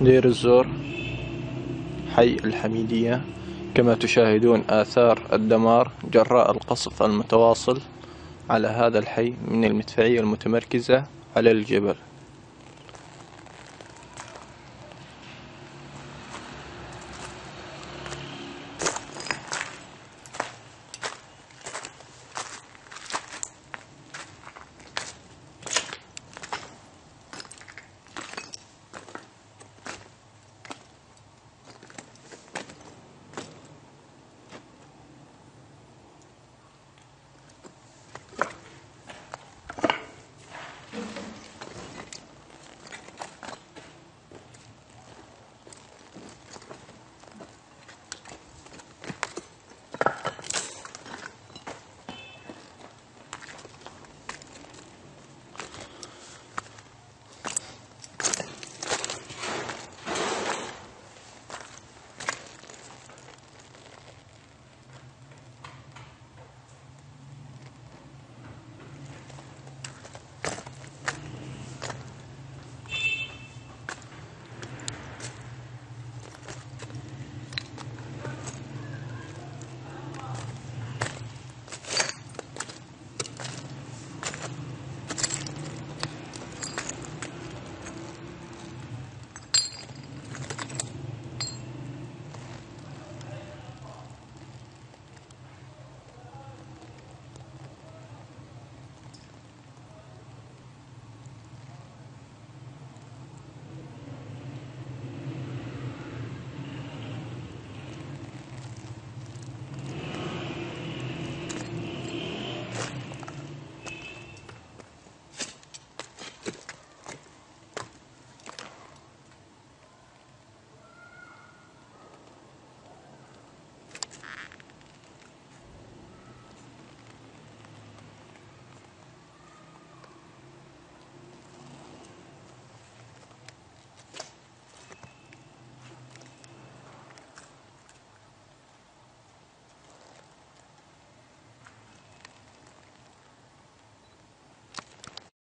دير الزور. حي الحميدية. كما تشاهدون آثار الدمار جراء القصف المتواصل على هذا الحي من المدفعية المتمركزة على الجبل.